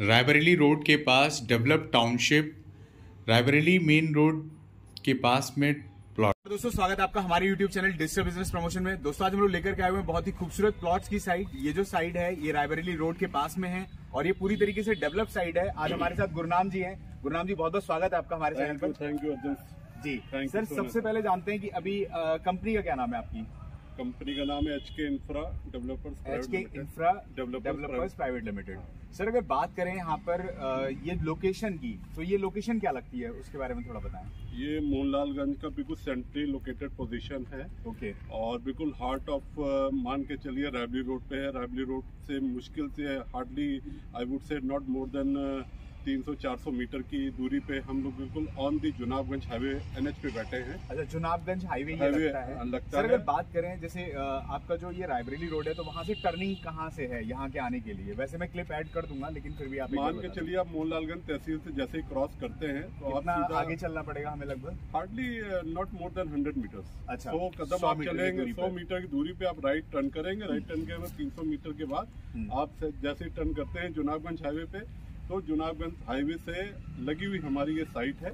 Raebareli road के पास develop township Raebareli main road के पास में प्लॉट दोस्तों स्वागत है आपका हमारे YouTube channel digital business promotion में। दोस्तों आज हम लोग लेकर के आए हुए हैं बहुत ही खूबसूरत प्लॉट्स की साइड ये जो साइड है ये रायबरेली रोड के पास में है और ये पूरी तरीके से डेवलप साइड है। आज हमारे साथ गुरनाम जी हैं। गुरनाम जी बहुत बहुत स्वागत है आपका हमारे चैनल थैंक यू पर। Thank you Arjun. Ji sir सबसे पहले जानते हैं कि अभी कंपनी का क्या नाम है आपकी? कंपनी का नाम है H K infra developers H K infra developers private limited sir अगर बात करें यहाँ पर ये लोकेशन की तो ये लोकेशन क्या लगती है? उसके बारे में थोड़ा बताएँ। ये मोहनलालगंज का बिल्कुल सेंट्रली लोकेटेड पोजीशन है। ओके और बिल्कुल हार्ट ऑफ़ मान के चलिए रायबली रोड पे है। रायबली रोड से मुश्किल से hardly I would say not more than 300-400 meter की दूरी पे हम लोग बिल्कुल on the Junabganj highway NH पे बैठे हैं। अच्छा चुनावगंज हाईवे ये हाईवे, लगता है। लगता सर है। अगर बात करें जैसे आपका जो ये रायबरेली रोड है तो वहाँ से टर्निंग कहाँ से है यहाँ के आने के लिए? वैसे मैं क्लिप ऐड कर दूँगा लेकिन फिर भी आप मान के चलिए आप मोहनलालगंज तहसील से जैसे ही क्रॉस करते हैं। तो आप आगे चलना पड़ेगा हमें लगभग? Hardly not more than hundred meter अच्छा, सौ कदम आप चलेंगे सौ मीटर की दूरी पे आप राइट टर्न करेंगे राइट टर्न के बाद तीन सौ मीटर के बाद हम्म। आप जैसे टर्न करते हैं जुनाबगंज हाईवे पे तो जुनाबगंज हाईवे से लगी हुई हमारी ये साइट है।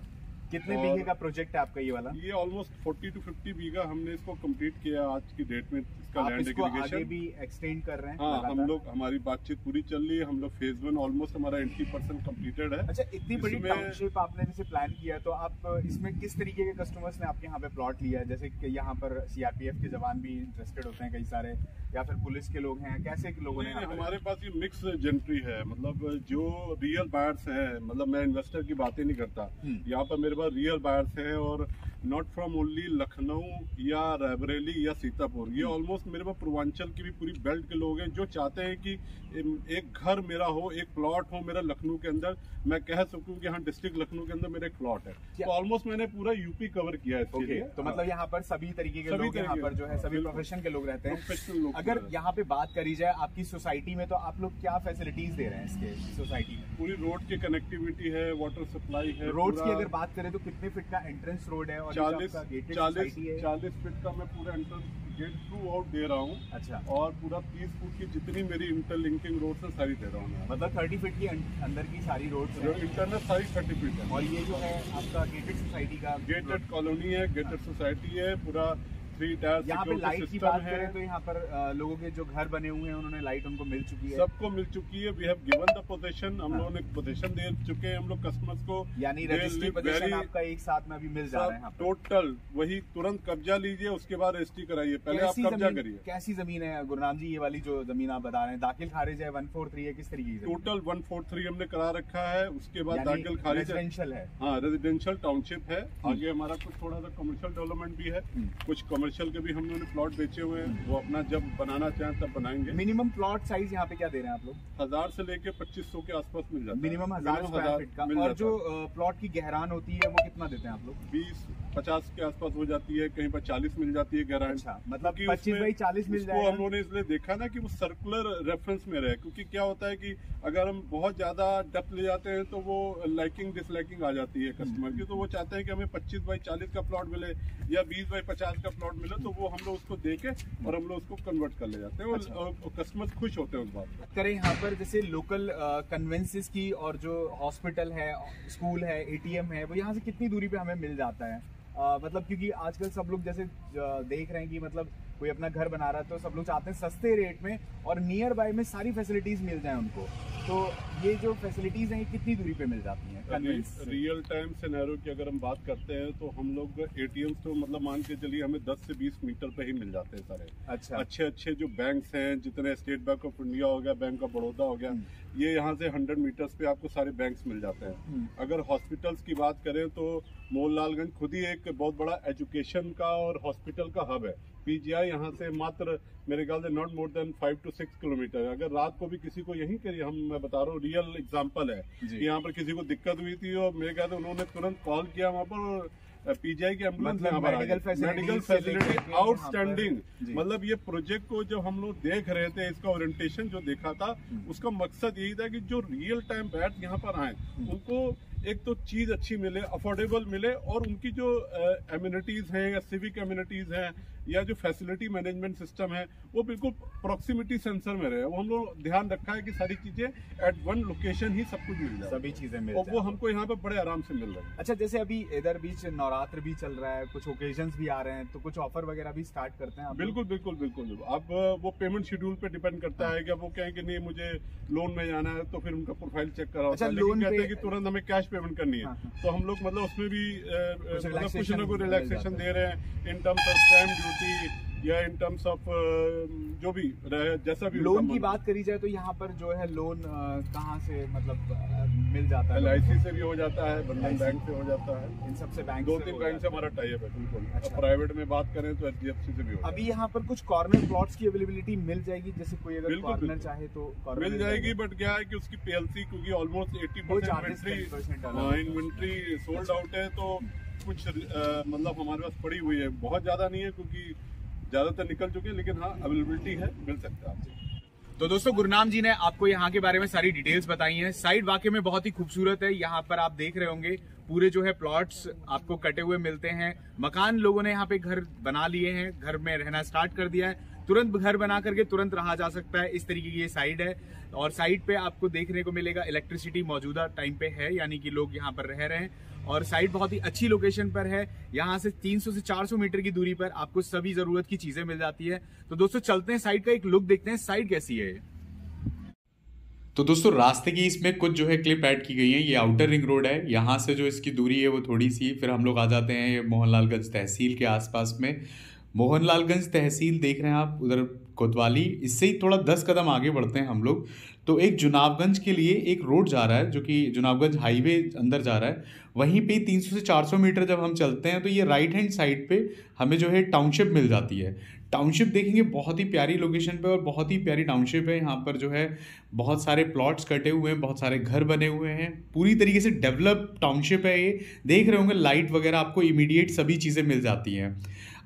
कितने बीघे का प्रोजेक्ट है आपका ये वाला? ये ऑलमोस्ट 40 टू 50 बीघा हमने इसको कंप्लीट किया आज की डेट में इसका लैंड एग्रीगेशन भी एक्सटेंड कर रहे हैं हाँ हम लोग हमारी बातचीत पूरी चल रही है। हम लोग फ़ेज़ वन ऑलमोस्ट हमारा 80 परसेंट कम्प्लीटेड है। अच्छा इतनी बड़ी टाउनशिप आपने जैसे प्लान किया तो आप इसमें किस तरीके के कस्टमर्स ने आपके यहाँ पे प्लॉट लिया है? जैसे यहाँ पर सीआरपीएफ के जवान भी इंटरेस्टेड होते हैं कई सारे। या फिर पुलिस के लोग हैं? कैसे के लोगों ने हमारे पास ये मिक्स जेंट्री है। मतलब जो रियल बायर्स हैं मतलब मैं इन्वेस्टर की बातें नहीं करता। हम्म। यहाँ पर मेरे पास रियल बायर्स हैं और नॉट फ्रॉम ओनली लखनऊ या रायबरेली या सीतापुर ये। ऑलमोस्ट मेरे पास पूर्वांचल की भी पूरी बेल्ट के लोग हैं जो चाहते हैं कि एक घर मेरा हो एक प्लॉट हो मेरा लखनऊ के अंदर. मैं कह सकूँ कि हाँ डिस्ट्रिक्ट लखनऊ के अंदर मेरा एक प्लॉट है. तो ऑलमोस्ट मैंने पूरा यूपी कवर किया है लिए. तो मतलब यहाँ पर सभी तरीके के सभी लोग यहाँ पर जो है सभी प्रोफेशन के लोग रहते हैं. अगर यहाँ पे बात करी जाए आपकी सोसाइटी में तो आप लोग क्या फैसिलिटीज़ दे रहे हैं इसके सोसाइटी में? पूरी रोड की कनेक्टिविटी है वाटर सप्लाई है रोड की अगर बात करें तो कितने फीट का एंट्रेंस रोड है और चालीस चालीस चालीस फीट का मैं पूरा एंट्रेंस गेट थ्रू आउट दे रहा हूँ। अच्छा। और पूरा तीस फुट की जितनी मेरी इंटरलिंकिंग रोड है सारी दे रहा हूँ मतलब थर्टी फीट की अंदर की सारी रोड इंटरनल सारी थर्टी फीट है। और ये जो है आपका गेटेड सोसाइटी का गेटेड कॉलोनी है गेटेड सोसाइटी है पूरा थ्री टायर यहाँ पे लाइट की बात है। करें तो यहाँ पर लोगों के जो घर बने हुए हैं उन्होंने लाइट उनको मिल चुकी है। सबको मिल चुकी है। We have given the position हम हाँ। लोगों ने पोजीशन दे चुके हैं। हम लोग कस्टमर्स को यानी रजिस्ट्री live पोजीशन आपका एक साथ में अभी मिल जा रहा है टोटल वही तुरंत कब्जा लीजिए उसके बाद रजिस्ट्री कराइए। पहले आप कब्जा करिए। कैसी ज़मीन है? गुरु गुरुनाम जी ये वाली जो ज़मीन आप बता रहे हैं दाखिल खारिज है वन फोर थ्री है किस तरीके की टोटल वन फोर थ्री हमने करा रखा है। उसके बाद दाखिल खारिज है। रेजिडेंशियल है। हाँ रेजिडेंशियल टाउनशिप है। आगे हमारा कुछ थोड़ा सा कमर्शियल डेवलपमेंट भी है। हम्म। कुछ कमर्शियल के भी हम लोगों ने प्लॉट बेचे हुए हैं वो अपना जब बनाना चाहें तब बनाएँगे। मिनिमम प्लॉट साइज़ यहाँ पे क्या दे रहे हैं आप लोग? हज़ार से लेके पच्चीस सौ के आसपास मिल जाता है। मिनिमम हज़ार हज़ार, हज़ार का। और जो प्लॉट की गहरान होती है वो कितना देते हैं आप लोग? बीस पचास के आसपास हो जाती है कहीं पर चालीस मिल जाती है गहराई अच्छा मतलब क्योंकि 25 उसमें- बाई 40 मिल उसको जाएगा। हम लोगों ने इसलिए देखा ना कि वो सर्कुलर रेफरेंस में रहे क्योंकि क्या होता है कि अगर हम बहुत ज़्यादा डेप्थ ले जाते हैं तो वो लाइकिंग डिसलाइकिंग आ जाती है कस्टमर की। तो वो चाहते हैं कि हमें 25 बाई 40 का प्लॉट मिले या 20 बाई 50 का प्लॉट मिले तो वो हम लोग उसको देके और हम लोग उसको कन्वर्ट कर ले जाते हैं अच्छा। और कस्टमर खुश होते हैं उस बात करें यहाँ पर जैसे लोकल कन्वेंसेस की और जो हॉस्पिटल है स्कूल है एटीएम है वो यहाँ से कितनी दूरी पे हमें मिल जाता है? अ, मतलब क्योंकि आजकल सब लोग जैसे देख रहे हैं कि मतलब कोई अपना घर बना रहा है तो सब लोग चाहते हैं सस्ते रेट में और नियर बाय में सारी फैसिलिटीज़ मिल जाए उनको। तो ये जो फैसिलिटीज़ हैं ये कितनी दूरी पे मिल जाती हैं? रियल टाइम सिनेरियो की अगर हम बात करते हैं तो हम लोग एटीएम तो मतलब मान के चलिए हमें 10 से 20 मीटर पे ही मिल जाते हैं सारे। अच्छा। अच्छे अच्छे जो बैंक्स हैं जितने स्टेट बैंक ऑफ़ इंडिया हो गया बैंक ऑफ़ बड़ौदा हो गया ये यहाँ से 100 मीटर्स पे आपको सारे बैंक मिल जाते हैं। हम्म। अगर हॉस्पिटल्स की बात करें तो मोहनलालगंज खुद ही एक बहुत बड़ा एजुकेशन का और हॉस्पिटल का हब है। पीजीआई यहाँ से मात्र मेरे ख्याल से not more than five to six kilometer अगर रात को भी किसी को यहीं के हम मैं बता रहा हूँ रियल एग्ज़ाम्पल है कि यहाँ पर किसी को दिक्कत हुई थी और मेरे ख्याल से उन्होंने तुरंत कॉल किया वहाँ पर पीजीआई की एंबुलेंस मतलब मेडिकल फैसिलिटी आउटस्टैंडिंग मतलब ये प्रोजेक्ट को जब हम लोग देख रहे थे इसका ओरिएंटेशन जो देखा था हम्म। उसका मकसद यही था कि जो रियल टाइम बैट यहाँ पर आए हम्म। उनको एक तो चीज़ अच्छी मिले अफोर्डेबल मिले और उनकी जो एम्यूनिटीज हैं या सिविक एम्यूनिटीज हैं या जो फैसिलिटी मैनेजमेंट सिस्टम है वो बिल्कुल प्रोक्सीमिटी सेंसर में रहे। वो हम लोग ध्यान रखा है कि सारी चीज़ें एट वन लोकेशन ही सब कुछ मिल जाए। सभी चीज़ें मिल और वो हमको यहाँ पे बड़े आराम से मिल रहा है। अच्छा जैसे अभी इधर बीच नवरात्र भी चल रहा है कुछ ओकेजन भी आ रहे हैं तो कुछ ऑफ़र वगैरह भी स्टार्ट करते हैं बिल्कुल बिल्कुल बिल्कुल। अब वो पेमेंट शेड्यूल पे डिपेंड करता है कि अब वो कहें कि नहीं मुझे लोन में जाना है तो फिर उनका प्रोफ़ाइल चेक करा होता अच्छा, है लेकिन लोन कहते हैं कि तुरंत हमें कैश पेमेंट करनी है। हाँ, हाँ। तो हम लोग मतलब उसमें भी मतलब कुछ ना कुछ रिलैक्सेशन दे रहे हैं। In terms of stamp duty या इन टर्म्स ऑफ़ जो भी रहे जैसा भी लोन की बात करी जाए तो यहाँ पर जो है लोन कहाँ से मतलब मिल जाता है? एल है से भी हो जाता है बंधन बैंक से हो जाता है। इन सबसे बैंक दो तीन बैंक से हमारा टाइप है बिल्कुल। अच्छा। प्राइवेट में बात करें तो एच से भी हो अभी यहाँ पर कुछ कॉर्नर प्लॉट्स की अवेलेबिलिटी मिल जाएगी जैसे कोई अगर कॉर्नर चाहे तो मिल जाएगी बट क्या है की उसकी पीएलसी क्योंकि ऑलमोस्ट एट्टी परसेंट charges 10% अलग इन्वेंट्री होता। इन्वेंट्री सोल्ड आउट है तो कुछ मतलब हमारे पास पड़ी हुई है। बहुत ज़्यादा नहीं है, क्योंकि ज़्यादातर निकल चुके हैं, लेकिन हाँ अवेलेबिलिटी है, मिल सकता है आपको। तो दोस्तों, गुरनाम जी ने आपको यहाँ के बारे में सारी डिटेल्स बताई हैं। साइड वाकई में बहुत ही खूबसूरत है। यहाँ पर आप देख रहे होंगे, पूरे जो है प्लॉट्स आपको कटे हुए मिलते हैं। मकान लोगों ने यहाँ पे घर बना लिए हैं, घर में रहना स्टार्ट कर दिया है। तुरंत घर बना करके तुरंत रहा जा सकता है। इस तरीके की ये साइड है। और साइड पे आपको देखने को मिलेगा इलेक्ट्रिसिटी मौजूदा टाइम पे है, यानी कि लोग यहाँ पर रह रहे हैं। और साइड बहुत ही अच्छी लोकेशन पर है। यहाँ से 300 से 400 मीटर की दूरी पर आपको सभी ज़रूरत की चीज़ें मिल जाती है। तो दोस्तों, चलते हैं साइड का एक लुक देखते हैं। साइड कैसी है तो दोस्तों, रास्ते की इसमें कुछ जो है क्लिप ऐड की गई है। ये आउटर रिंग रोड है। यहाँ से जो इसकी दूरी है वो थोड़ी सी। फिर हम लोग आ जाते हैं मोहनलालगंज तहसील के आसपास में। मोहनलालगंज तहसील देख रहे हैं आप, उधर कोतवाली, इससे ही थोड़ा दस कदम आगे बढ़ते हैं हम लोग। तो एक जुनाबगंज के लिए एक रोड जा रहा है, जो कि जुनाबगंज हाईवे अंदर जा रहा है। वहीं पे 300 से 400 मीटर जब हम चलते हैं तो ये राइट हैंड साइड पे हमें जो है टाउनशिप मिल जाती है। टाउनशिप देखेंगे, बहुत ही प्यारी लोकेशन पे और बहुत ही प्यारी टाउनशिप है। यहाँ पर जो है बहुत सारे प्लॉट्स कटे हुए हैं, बहुत सारे घर बने हुए हैं। पूरी तरीके से डेवलप टाउनशिप है ये। देख रहे होंगे लाइट वगैरह आपको इमीडिएट सभी चीज़ें मिल जाती हैं।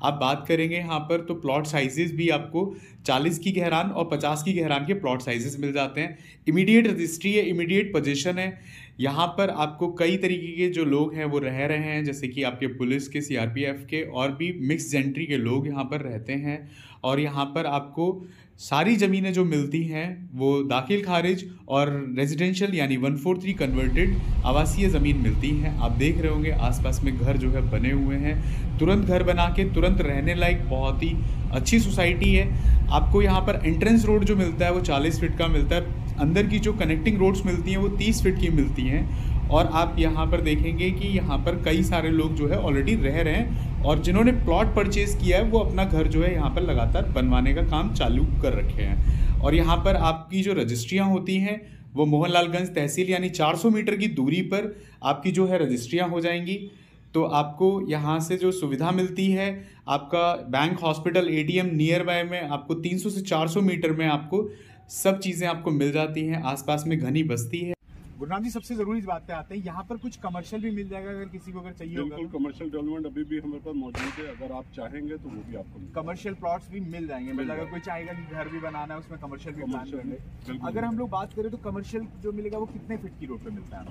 आप बात करेंगे यहाँ पर तो प्लॉट साइजेस भी आपको 40 की गहरान और 50 की गहरान के प्लॉट साइजेस मिल जाते हैं। इमीडिएट रजिस्ट्री है इमीडिएट पोजीशन है। यहाँ पर आपको कई तरीके के जो लोग हैं, वो रह रहे हैं, जैसे कि आपके पुलिस के सीआरपीएफ के और भी मिक्स जेंट्री के लोग यहाँ पर रहते हैं। और यहाँ पर आपको सारी ज़मीनें जो मिलती हैं, वो दाखिल खारिज और रेजिडेंशियल यानी वन फोर थ्री कन्वर्टेड आवासीय ज़मीन मिलती हैं। आप देख रहे होंगे, आसपास में घर जो है बने हुए हैं। तुरंत घर बना के तुरंत रहने लायक बहुत ही अच्छी सोसाइटी है। आपको यहाँ पर एंट्रेंस रोड जो मिलता है, वो चालीस फीट का मिलता है। अंदर की जो कनेक्टिंग रोड्स मिलती हैं, वो तीस फीट की मिलती हैं। और आप यहाँ पर देखेंगे कि यहाँ पर कई सारे लोग जो है ऑलरेडी रह रहे हैं। और जिन्होंने प्लॉट परचेज किया है, वो अपना घर जो है यहाँ पर लगातार बनवाने का काम चालू कर रखे हैं। और यहाँ पर आपकी जो रजिस्ट्रियाँ होती हैं, वो मोहनलालगंज तहसील यानी 400 मीटर की दूरी पर आपकी जो है रजिस्ट्रियाँ हो जाएँगी। तो आपको यहाँ से जो सुविधा मिलती है, आपका bank hospital ATM nearby में आपको 300 से 400 मीटर में आपको सब चीज़ें आपको मिल जाती हैं, आसपास में घनी बस्ती है। गुरुनाम जी सबसे ज़रूरी बात पे आते हैं यहाँ पर कुछ कमर्शियल भी मिल जाएगा अगर किसी को अगर चाहिए बिल्कुल तो। कमर्शियल डेवलपमेंट अभी भी हमारे पास मौजूद है अगर आप चाहेंगे तो वो भी आपको कमर्शियल प्लॉट्स भी मिल जाएँगे मतलब अगर कोई चाहेगा कि घर भी बनाना है उसमें कमर्शियल भी प्लान Commercial करेंगे अगर हम लोग बात करें तो कमर्शियल जो मिलेगा वो कितने फीट की रोड पे मिलता है?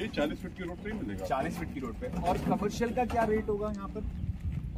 ये चालीस फीट की रोड पे ही मिलेगा। चालीस फीट की रोड पे। और कमर्शियल का क्या रेट होगा यहाँ पर?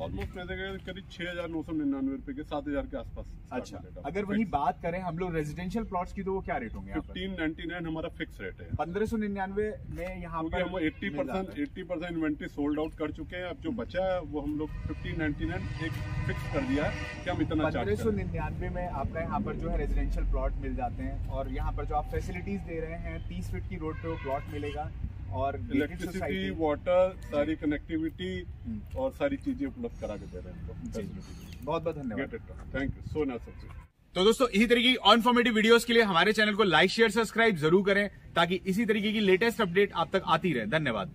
ऑलमोस्ट मैं देखा करीब छह हज़ार नौ सौ निन्यानवे रुपए के सात हज़ार के आसपास अच्छा अगर वही बात करें हम लोग रेजिडेंशियल प्लॉट्स की तो वो क्या रेट होंगे फिफ्टीन नाइनटी नाइन हमारा फिक्स रेट है। पंद्रह सौ निन्यानवे में यहाँ पर हम eighty percent eighty percent inventory sold out कर चुके हैं। अब जो बचा है वो हम लोग फिफ्टीन नाइनटी नाइन एक फिक्स कर दिया है कि हम इतना पंद्रह सौ निन्यानवे में आपका यहाँ पर जो है रेजिडेंशियल प्लॉट मिल जाते हैं। और यहाँ पर जो आप फैसिलिटीज़ दे रहे हैं तीस फीट की रोड पे वो प्लॉट मिलेगा। और इलेक्ट्रिसिटी वाटर सारी कनेक्टिविटी हम्म। और सारी चीज़ें उपलब्ध करा के दे रहे हैं बहुत बहुत धन्यवाद। थैंक यू सो मच तो दोस्तों इसी तरीके की ऑन इन्फॉर्मेटिव वीडियोस के लिए हमारे चैनल को लाइक शेयर सब्सक्राइब ज़रूर करें ताकि इसी तरीके की लेटेस्ट अपडेट आप तक आती रहे। धन्यवाद।